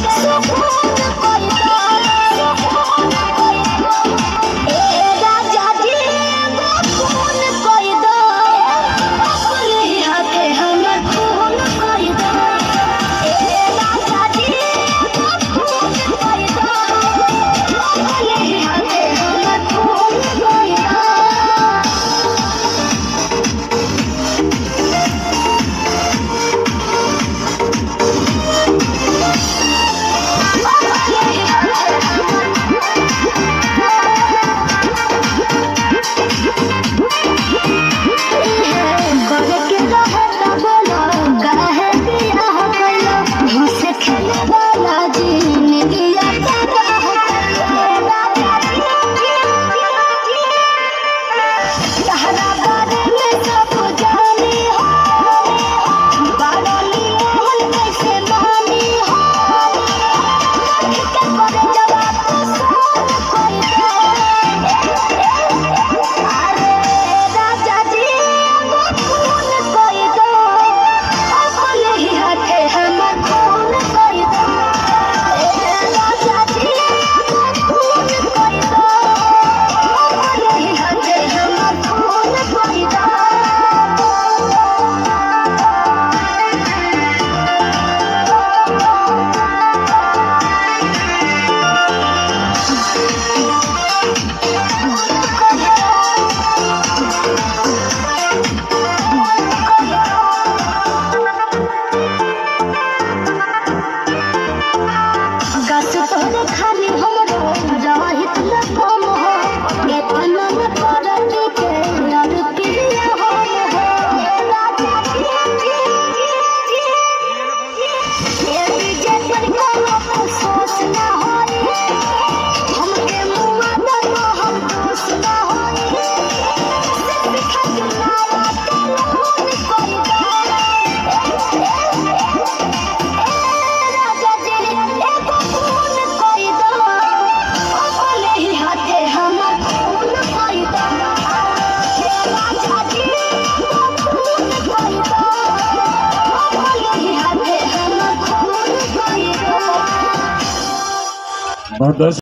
Thank. Thank you. One of those